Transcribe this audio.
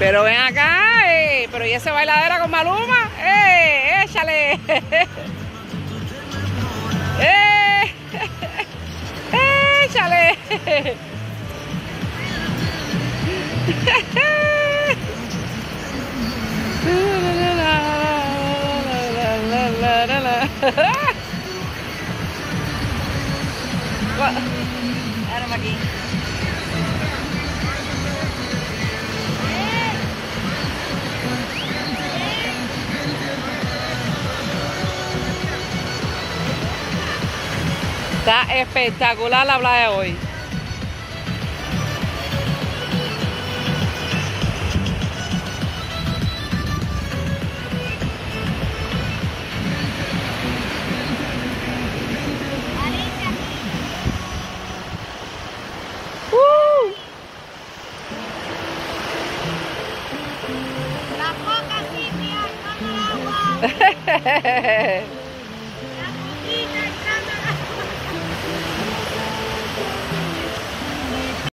Pero ven acá, eh, pero ¿y ese bailadera con Maluma? ¡Eh! ¡Échale! ¡Eh! ¡Échale! Ahora aquí. Está espectacular la playa hoy. La foca sí, mira, con el agua.